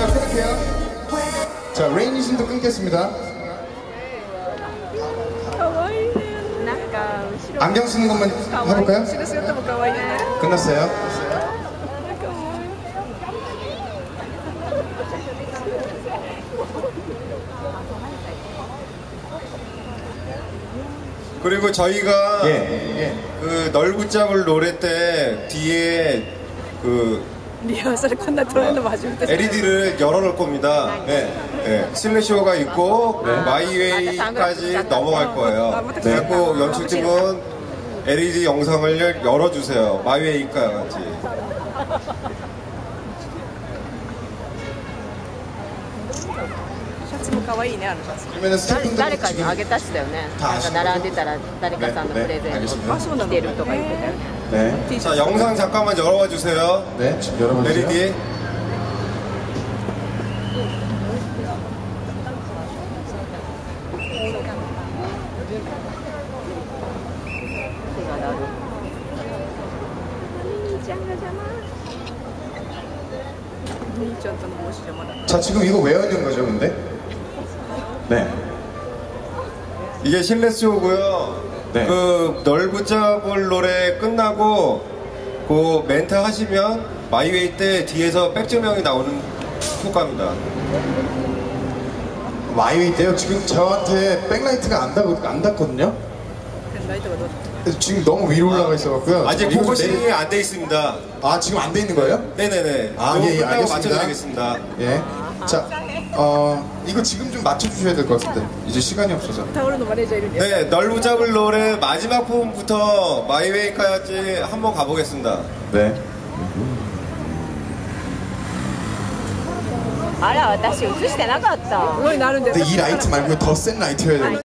제가 끊을게요 자 레이니 씨도 끊겠습니다 안경 쓰는 것만 해볼까요? 끝났어요? 그리고 저희가 예. 그 널붙잡을 노래 때 뒤에 그 리허설 컨다토로는 마주부터 LED를 열어놓을 겁니다. 네. 네. 슬래시오가 있고 네. 마이웨이까지 넘어갈 거예요. 네, 그래갖고 연출팀은 LED 영상을 열어주세요. 마이웨이과 같이. シャツもかわいいねあのシャツ 그러면 誰 스태프분들 誰かにあげたしだよねあなんか並んでたら誰かさんのプレゼント 알겠습니다. あそうなの来てるとか言ってたよね 네. T シ 자 ャツ 영상 잠깐만 열어봐 주세요. 네, 지금 열어보세요. LED. 手が鳴る兄ちゃんが邪魔兄ちゃんとの帽子邪魔だ 자, 지금 이거 왜 하는 거죠, 근데? 네. 이게 실내쇼고요. 네. 그 널붙잡을 노래 끝나고 그 멘트 하시면 My Way 때 뒤에서 back조명이 나오는 효과입니다. My Way 때요? 지금 저한테 backlight가 안, 닿, 안 닿거든요? backlight가 닿 지금 너무 위로 올라가 있어갖고요. 아, 아직 focusing이 안돼 있습니다. 아 지금 안 돼 있는 거예요? 네네네. 아예예 예, 예 알겠습니다. 맞춰드리겠습니다. 예. 자, 어, 이거 지금 좀 맞춰주셔야 될 것 같은데. 이제 시간이 없어서. タオルのマネージャーいるんです 네, 널붙잡을 노래 마지막 부분부터 마이웨이까지 한번 가보겠습니다. 네. あら私映してなかったすごいなるんです 근데 이 라이트 말고 더 센 라이트여야 돼요.